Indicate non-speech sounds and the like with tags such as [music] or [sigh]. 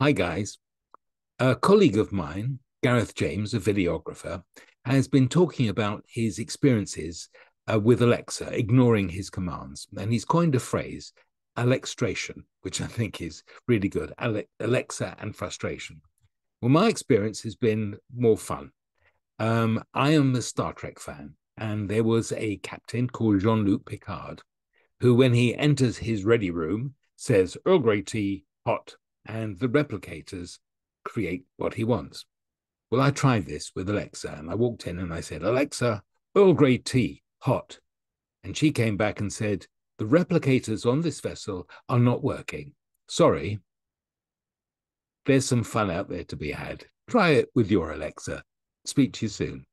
Hi, guys. A colleague of mine, Gareth James, a videographer, has been talking about his experiences uh, with Alexa, ignoring his commands. And he's coined a phrase, Alextration, which [laughs] I think is really good Alexa and frustration. Well, my experience has been more fun. Um, I am a Star Trek fan, and there was a captain called Jean Luc Picard who, when he enters his ready room, says, Earl Grey tea, hot, and the replicators create what he wants. Well, I tried this with Alexa, and I walked in and I said, Alexa, Earl Grey tea, hot. And she came back and said, The replicators on this vessel are not working. Sorry. There's some fun out there to be had. Try it with your Alexa. Speak to you soon.